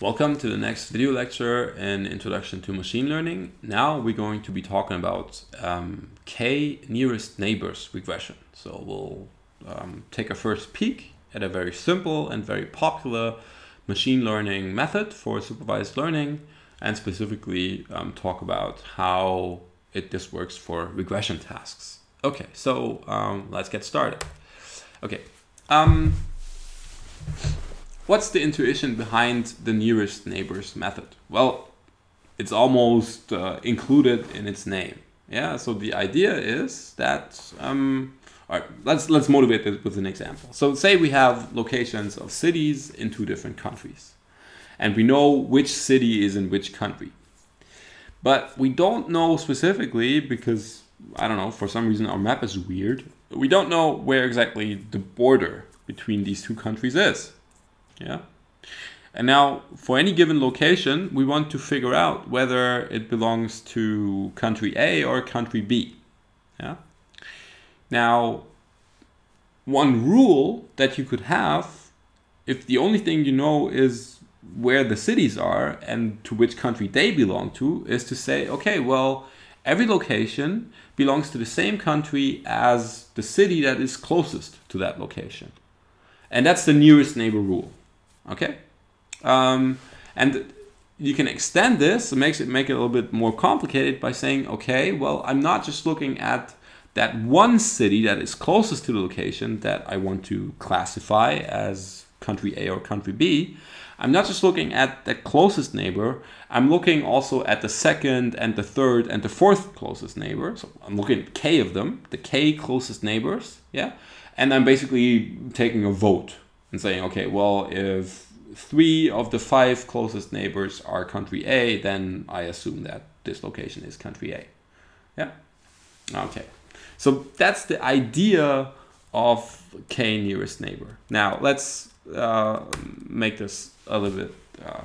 Welcome to the next video lecture in Introduction to Machine Learning. Now we're going to be talking about um, K nearest neighbors regression. So we'll um, take a first peek at a very simple and very popular machine learning method for supervised learning and specifically um, talk about how it this works for regression tasks. Okay, so um, let's get started. Okay. What's the intuition behind the nearest neighbors method? Well, it's almost uh, included in its name. Yeah, so the idea is that, um, all right, let's, let's motivate this with an example. So say we have locations of cities in two different countries and we know which city is in which country. But we don't know specifically because, I don't know, for some reason our map is weird. We don't know where exactly the border between these two countries is. Yeah. And now for any given location, we want to figure out whether it belongs to country A or country B. Yeah. Now, one rule that you could have, if the only thing you know is where the cities are and to which country they belong to, is to say, okay, well, every location belongs to the same country as the city that is closest to that location. And that's the nearest neighbor rule. Okay? Um, and you can extend this, it makes it make it a little bit more complicated by saying, okay, well, I'm not just looking at that one city that is closest to the location that I want to classify as country A or country B. I'm not just looking at the closest neighbor, I'm looking also at the second and the third and the fourth closest neighbor. So I'm looking at K of them, the K closest neighbors, yeah? And I'm basically taking a vote and saying, okay, well, if three of the five closest neighbors are country A, then I assume that this location is country A. Yeah? Okay. So that's the idea of K nearest neighbor. Now let's uh, make this a little bit uh,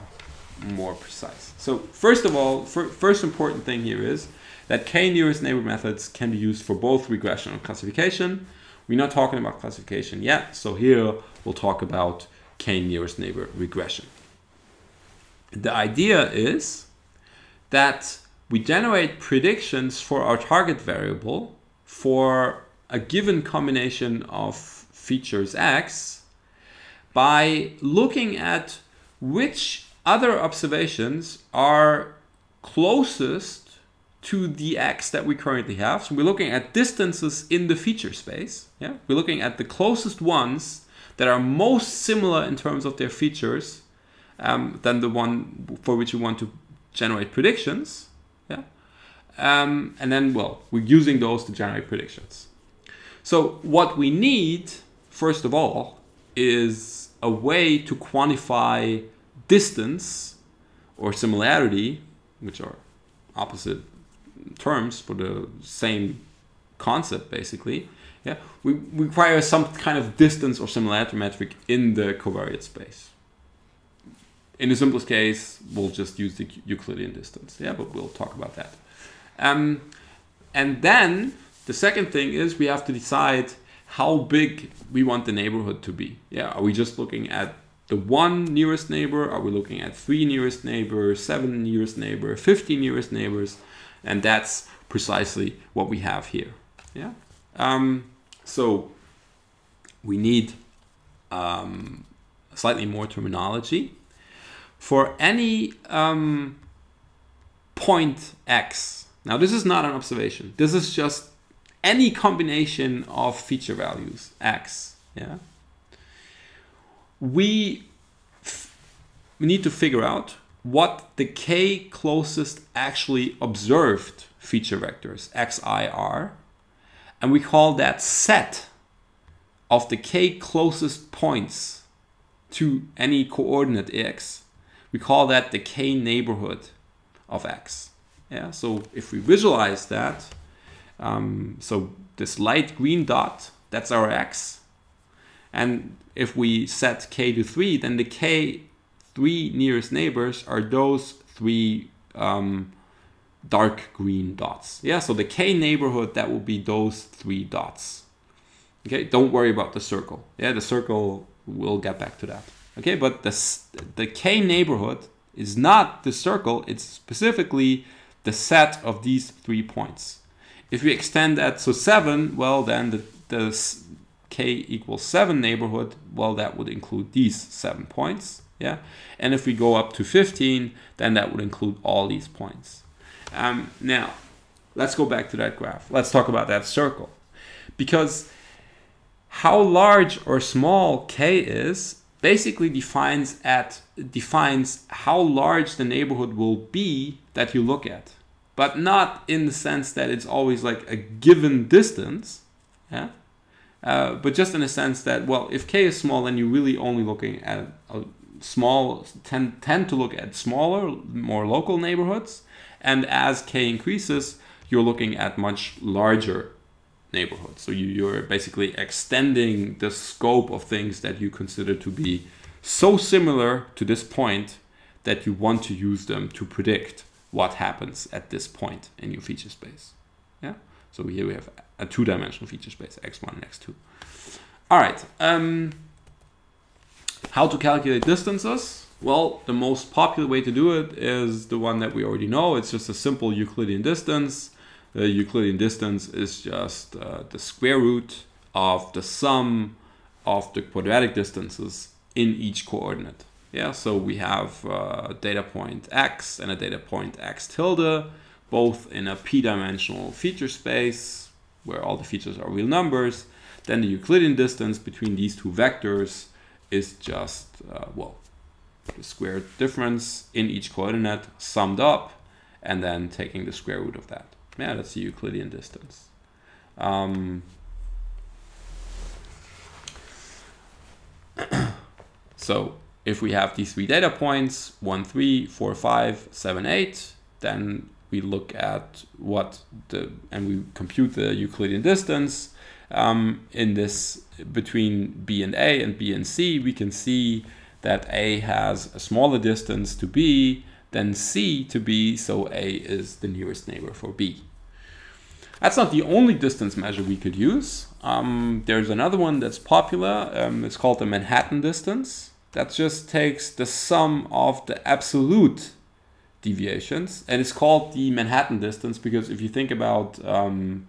more precise. So first of all, first important thing here is that K nearest neighbor methods can be used for both regression and classification. We're not talking about classification yet, so here we'll talk about K nearest neighbor regression. The idea is that we generate predictions for our target variable for a given combination of features x by looking at which other observations are closest to the x that we currently have. So we're looking at distances in the feature space. Yeah, We're looking at the closest ones that are most similar in terms of their features um, than the one for which we want to generate predictions. Yeah, um, and then, well, we're using those to generate predictions. So what we need, first of all, is a way to quantify distance or similarity, which are opposite terms for the same concept, basically. Yeah, we require some kind of distance or similarity metric in the covariate space. In the simplest case, we'll just use the Euclidean distance. Yeah, but we'll talk about that. Um, and then the second thing is we have to decide how big we want the neighborhood to be. Yeah, are we just looking at the one nearest neighbor? Are we looking at three nearest neighbors, seven nearest neighbor, 50 nearest neighbors? And that's precisely what we have here. Yeah. Um, so we need um, slightly more terminology. For any um, point x, now this is not an observation. This is just any combination of feature values x. Yeah. We, we need to figure out what the k closest actually observed feature vectors xi are, and we call that set of the k closest points to any coordinate x. We call that the k neighborhood of x. Yeah, so if we visualize that, um, so this light green dot, that's our x. And if we set k to 3, then the k three nearest neighbors are those three um, dark green dots. Yeah, so the k neighborhood, that will be those three dots. Okay, don't worry about the circle. Yeah, the circle, we'll get back to that. Okay, but the, the K neighborhood is not the circle, it's specifically the set of these three points. If we extend that to 7, well, then the, the k equals 7 neighborhood, well, that would include these 7 points. Yeah, And if we go up to 15, then that would include all these points. Um, now, let's go back to that graph. Let's talk about that circle. Because how large or small k is basically defines at defines how large the neighborhood will be that you look at but not in the sense that it's always like a given distance yeah uh, but just in a sense that well if k is small then you're really only looking at small tend, tend to look at smaller more local neighborhoods and as k increases you're looking at much larger neighborhoods so you, you're basically extending the scope of things that you consider to be so similar to this point that you want to use them to predict what happens at this point in your feature space. Yeah. So here we have a two-dimensional feature space, x1 and x2. All right. Um, how to calculate distances? Well, the most popular way to do it is the one that we already know. It's just a simple Euclidean distance. The Euclidean distance is just uh, the square root of the sum of the quadratic distances in each coordinate. Yeah, so we have a data point x and a data point x tilde, both in a p-dimensional feature space where all the features are real numbers. Then the Euclidean distance between these two vectors is just, uh, well, the square difference in each coordinate summed up and then taking the square root of that. Yeah, that's the Euclidean distance. Um, so if we have these three data points, 1, 3, 4, 5, 7, 8, then we look at what the, and we compute the Euclidean distance. Um, in this between B and A and B and C, we can see that A has a smaller distance to B than C to B, so A is the nearest neighbor for B. That's not the only distance measure we could use. Um, there's another one that's popular. Um, it's called the Manhattan distance that just takes the sum of the absolute deviations and it's called the Manhattan distance because if you think about um,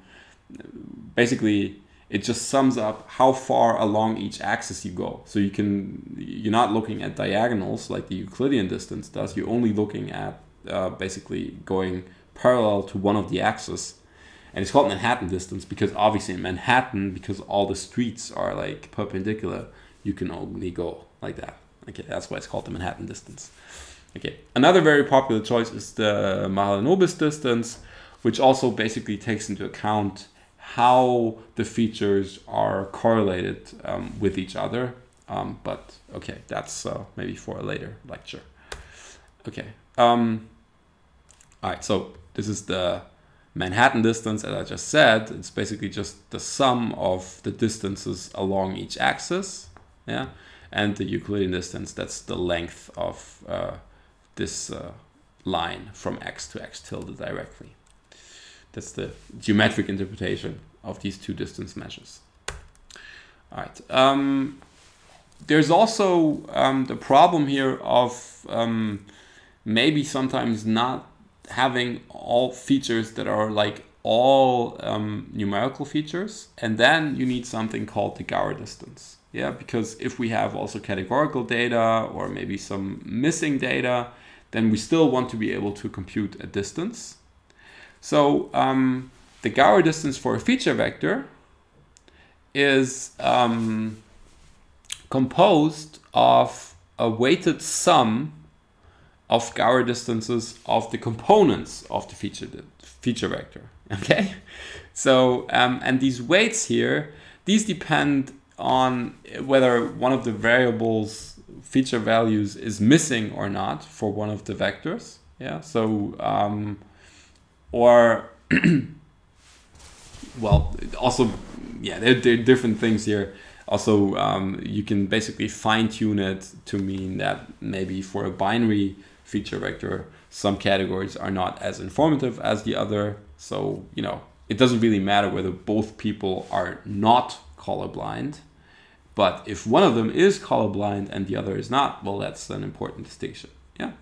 basically it just sums up how far along each axis you go so you can you're not looking at diagonals like the Euclidean distance does you're only looking at uh, basically going parallel to one of the axes and it's called Manhattan distance because obviously in Manhattan because all the streets are like perpendicular you can only go like that. Okay, that's why it's called the Manhattan distance. Okay, another very popular choice is the Mahalanobis distance, which also basically takes into account how the features are correlated um, with each other. Um, but okay, that's uh, maybe for a later lecture. Okay. Um, all right, so this is the Manhattan distance, as I just said. It's basically just the sum of the distances along each axis yeah, and the Euclidean distance, that's the length of uh, this uh, line from x to x tilde directly. That's the geometric interpretation of these two distance measures. All right. Um, there's also um, the problem here of um, maybe sometimes not having all features that are like all um, numerical features, and then you need something called the Gower distance. Yeah, because if we have also categorical data or maybe some missing data, then we still want to be able to compute a distance. So um, the Gower distance for a feature vector is um, composed of a weighted sum of Gower distances of the components of the feature feature vector. Okay, so um, and these weights here, these depend on whether one of the variables feature values is missing or not for one of the vectors. Yeah, so um, or well, also yeah, there, there are different things here. Also, um, you can basically fine tune it to mean that maybe for a binary feature vector, some categories are not as informative as the other. So you know, it doesn't really matter whether both people are not colorblind. But if one of them is colorblind and the other is not, well, that's an important distinction. Yeah.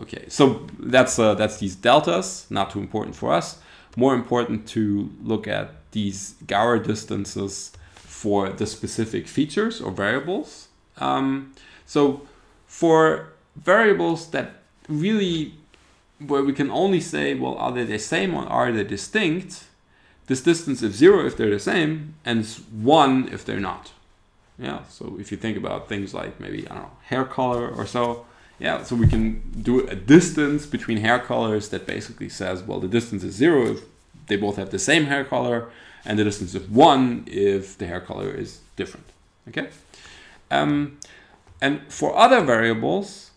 Okay, so that's uh, that's these deltas, not too important for us. More important to look at these Gower distances for the specific features or variables. Um, so for variables that really, where we can only say, well, are they the same or are they distinct? This distance is zero if they're the same, and one if they're not. Yeah, so if you think about things like maybe, I don't know, hair color or so, yeah, so we can do a distance between hair colors that basically says, well, the distance is zero if they both have the same hair color, and the distance is one if the hair color is different. Okay. Um, and for other variables,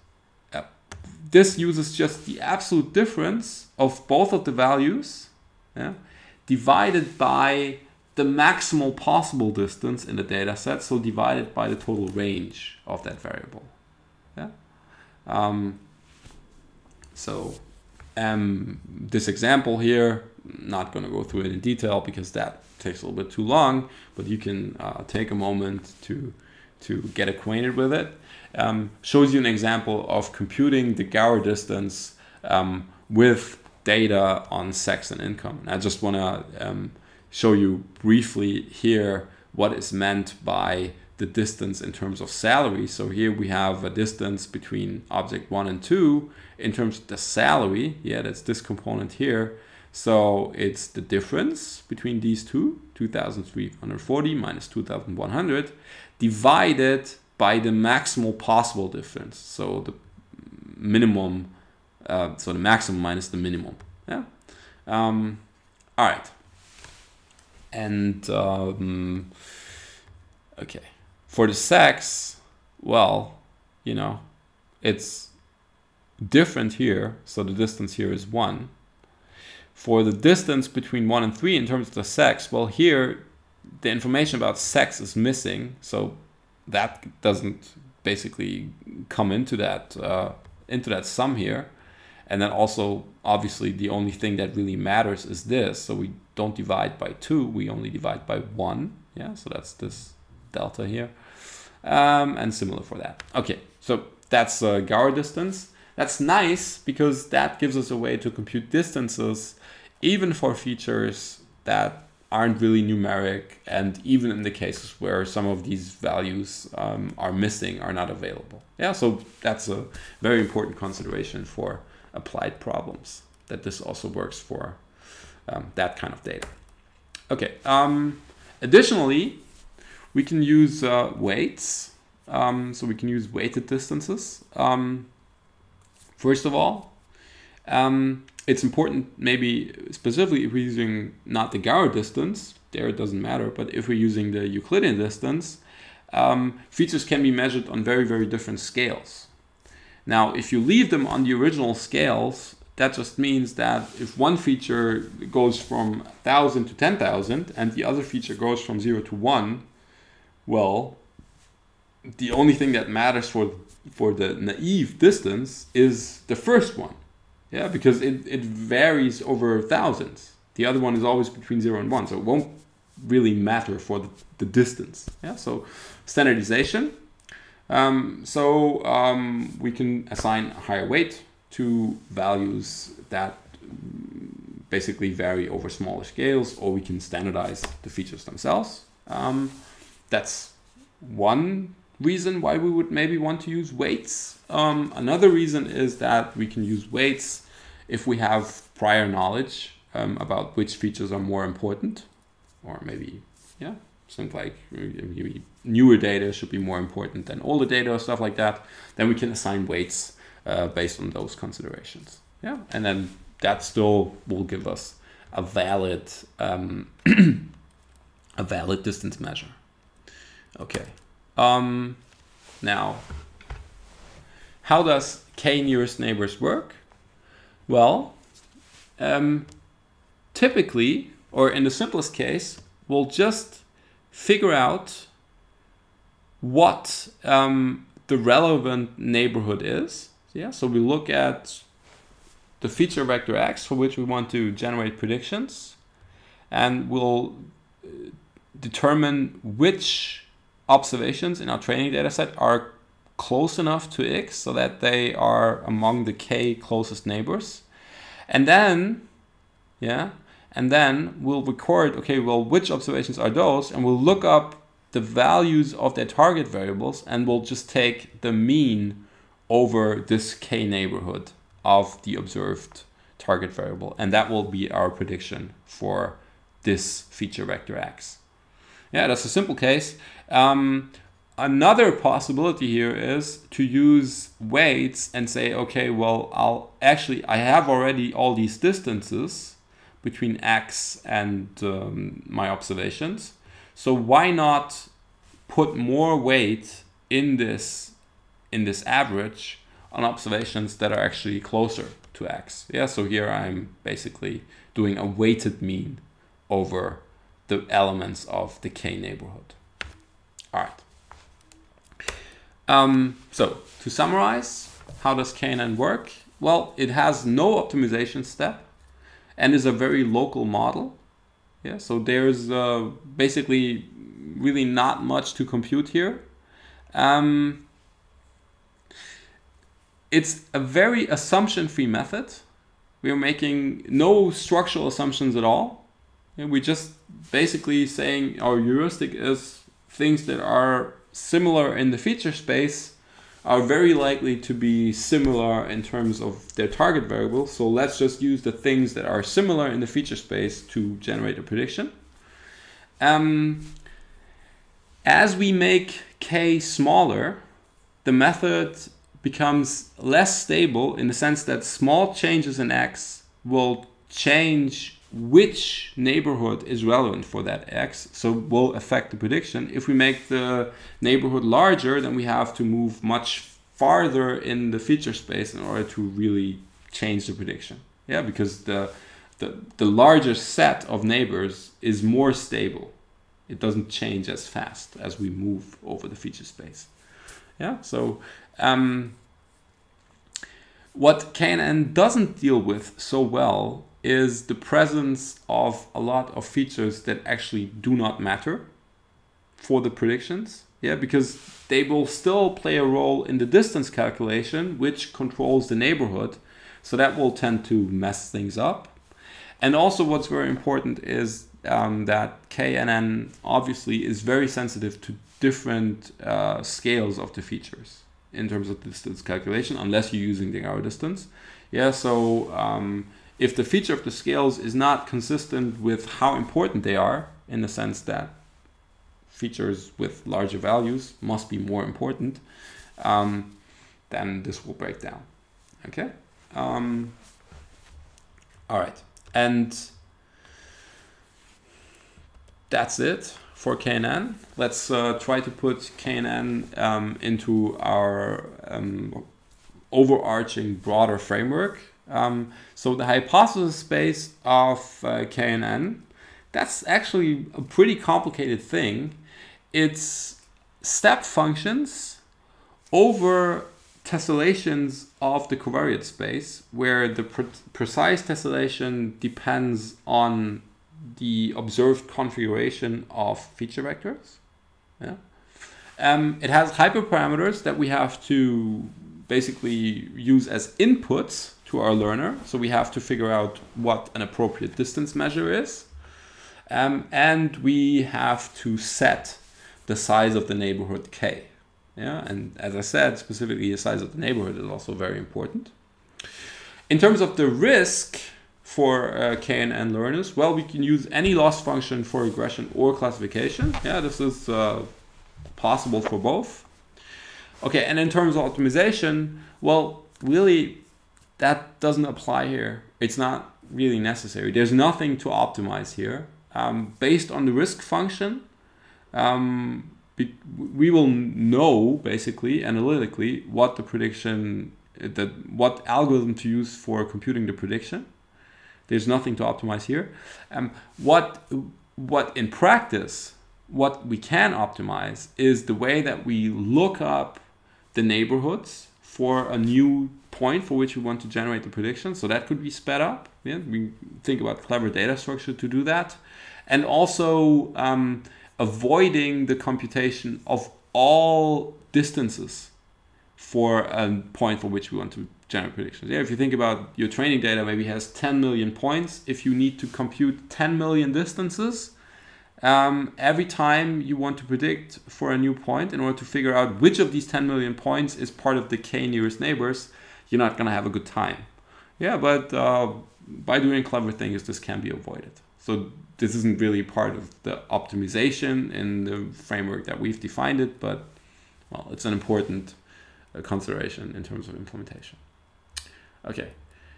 uh, this uses just the absolute difference of both of the values, yeah, divided by the maximal possible distance in the data set, so divided by the total range of that variable. Yeah. Um, so um, this example here, not going to go through it in detail because that takes a little bit too long, but you can uh, take a moment to, to get acquainted with it. Um, shows you an example of computing the Gower distance um, with data on sex and income. And I just want to um, show you briefly here what is meant by the distance in terms of salary. So here we have a distance between object one and two in terms of the salary. Yeah, that's this component here. So it's the difference between these two, 2,340 minus 2,100, divided by the maximal possible difference. So the minimum, uh, so the maximum minus the minimum. Yeah. Um, all right. And um, okay for the sex, well, you know, it's different here. So the distance here is 1. For the distance between 1 and 3 in terms of the sex, well, here the information about sex is missing. So that doesn't basically come into that uh, into that sum here. And then also, obviously, the only thing that really matters is this. So we don't divide by 2, we only divide by 1. Yeah, so that's this delta here. Um, and similar for that. Okay, so that's uh, Gower distance. That's nice because that gives us a way to compute distances even for features that aren't really numeric and even in the cases where some of these values um, are missing are not available. Yeah, so that's a very important consideration for applied problems that this also works for um, that kind of data. Okay, um, additionally, we can use uh, weights. Um, so we can use weighted distances. Um, first of all, um, it's important maybe specifically if we're using not the Gower distance, there it doesn't matter, but if we're using the Euclidean distance, um, features can be measured on very, very different scales. Now, if you leave them on the original scales, that just means that if one feature goes from 1000 to 10,000 and the other feature goes from 0 to 1, well, the only thing that matters for for the naive distance is the first one. Yeah, because it, it varies over thousands. The other one is always between zero and one, so it won't really matter for the, the distance. Yeah, so standardization. Um, so um, we can assign a higher weight to values that basically vary over smaller scales, or we can standardize the features themselves. Um, that's one reason why we would maybe want to use weights. Um, another reason is that we can use weights if we have prior knowledge um, about which features are more important, or maybe, yeah, something like maybe newer data should be more important than older data or stuff like that. Then we can assign weights uh, based on those considerations. Yeah, and then that still will give us a valid um, a valid distance measure. Okay. Um, now, how does k nearest neighbors work? Well, um, typically, or in the simplest case, we'll just figure out what um, the relevant neighborhood is. Yeah, so we look at the feature vector x for which we want to generate predictions, and we'll uh, determine which observations in our training data set are close enough to x so that they are among the k closest neighbors. And then, yeah, and then we'll record, okay, well, which observations are those? And we'll look up the values of their target variables and we'll just take the mean over this k neighborhood of the observed target variable. And that will be our prediction for this feature vector x. Yeah, that's a simple case. Um, another possibility here is to use weights and say, okay, well, I'll actually, I have already all these distances between x and um, my observations. So why not put more weight in this in this average on observations that are actually closer to x. Yeah, so here I'm basically doing a weighted mean over the elements of the k neighborhood. All right. Um, so to summarize, how does KNN work? Well, it has no optimization step and is a very local model. Yeah, so there's uh, basically really not much to compute here. Um, it's a very assumption-free method. We are making no structural assumptions at all. We're just basically saying our heuristic is things that are similar in the feature space are very likely to be similar in terms of their target variable. So let's just use the things that are similar in the feature space to generate a prediction. Um, as we make k smaller, the method becomes less stable in the sense that small changes in x will change which neighborhood is relevant for that x, so will affect the prediction. If we make the neighborhood larger, then we have to move much farther in the feature space in order to really change the prediction. Yeah, because the the, the larger set of neighbors is more stable. It doesn't change as fast as we move over the feature space. Yeah, so um, what KNN doesn't deal with so well is the presence of a lot of features that actually do not matter for the predictions. Yeah, because they will still play a role in the distance calculation, which controls the neighborhood. So that will tend to mess things up. And also, what's very important is um, that KNN obviously is very sensitive to different uh, scales of the features in terms of distance calculation, unless you're using the Gower distance. Yeah, so um, if the feature of the scales is not consistent with how important they are, in the sense that features with larger values must be more important, um, then this will break down. Okay. Um, all right, and that's it for KNN. Let's uh, try to put KNN um, into our um, overarching broader framework. Um, so the hypothesis space of uh, KNN, that's actually a pretty complicated thing. It's step functions over tessellations of the covariate space where the pre precise tessellation depends on the observed configuration of feature vectors. Yeah. Um, it has hyperparameters that we have to basically use as inputs to our learner. So we have to figure out what an appropriate distance measure is. Um, and we have to set the size of the neighborhood k. Yeah, and as I said, specifically the size of the neighborhood is also very important. In terms of the risk, for uh, KNN learners? Well, we can use any loss function for regression or classification. Yeah, this is uh, possible for both. Okay, and in terms of optimization, well, really, that doesn't apply here. It's not really necessary. There's nothing to optimize here. Um, based on the risk function, um, we will know basically analytically what the prediction, that what algorithm to use for computing the prediction. There's nothing to optimize here. Um, what, what in practice, what we can optimize is the way that we look up the neighborhoods for a new point for which we want to generate the prediction. So that could be sped up. Yeah? We think about clever data structure to do that. And also um, avoiding the computation of all distances for a point for which we want to generate predictions. Yeah, if you think about your training data, maybe has 10 million points. If you need to compute 10 million distances, um, every time you want to predict for a new point in order to figure out which of these 10 million points is part of the k nearest neighbors, you're not going to have a good time. Yeah, but uh, by doing clever things, this can be avoided. So this isn't really part of the optimization in the framework that we've defined it, but well, it's an important uh, consideration in terms of implementation. Okay,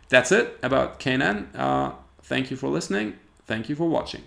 that's it about KNN. Uh, thank you for listening. Thank you for watching.